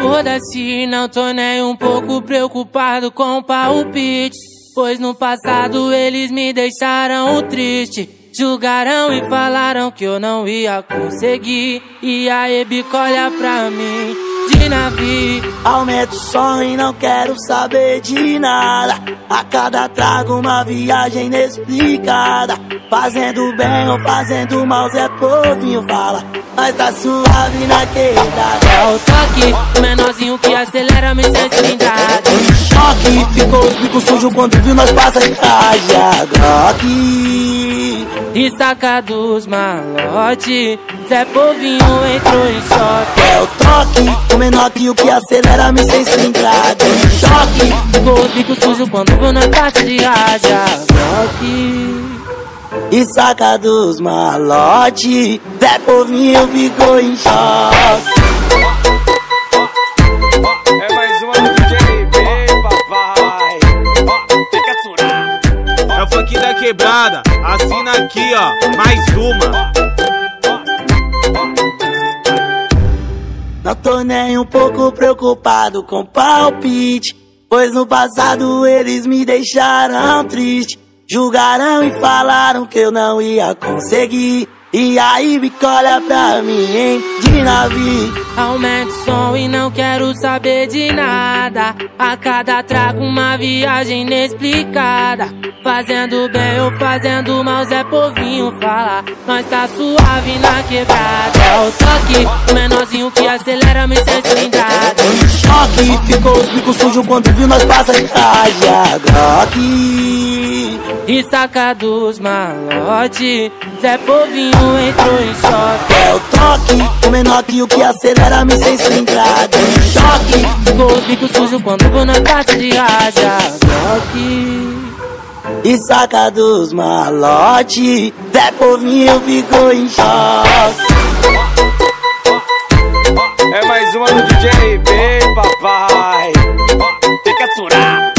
Foda-se, não tô nem um pouco preocupado com palpites. Pois no passado eles me deixaram triste. Julgaram e falaram que eu não ia conseguir. E aí, bico, olha pra mim, de navio. Aumento o som e não quero saber de nada. A cada trago uma viagem inexplicada. Fazendo bem ou fazendo mal, Zé Povinho fala. Mas tá suave na quebrada. É o toque, o menorzinho que acelera me sem cilindrada. Choque, ficou os bicos sujos quando viu nós passa de raja. Glock. E saca dos malote, Zé Povinho entrou em choque. É o toque, o menor que o que acelera me sem cilindrada. Choque, Ficou os bicos sujos quando viu nós passa de raja. Glock. e saca dos malote. Zé Povinho ficou em choque. É mais uma do DJ B, papai. Ó, tem que aturar. É o funk da quebrada, assina aqui ó, mais uma. Não tô nem um pouco preocupado com palpite. Pois no passado eles me deixaram triste. Julgaram e falaram que eu não ia conseguir. E aí, bico, olha pra mim, hein? De navio. Aumento o som e não quero saber de nada. A cada trago uma viagem inexplicada. Fazendo bem ou fazendo mal, Zé Povinho fala. Nós tá suave na quebrada. É o toque, o menorzinho que acelera me sem cilindrada. Choque, ficou os bicos sujos quando viu nós passa de raja. Glock. E saca dos malote, Zé Povinho entrou em choque menor que o que acelera me sem cilindrada Choque, ficou o bico sujo quando vou na parte de raja Choque e saca dos malote, até povinho ficou em choque. É mais uma do DJ B, papai. Tem que aturar.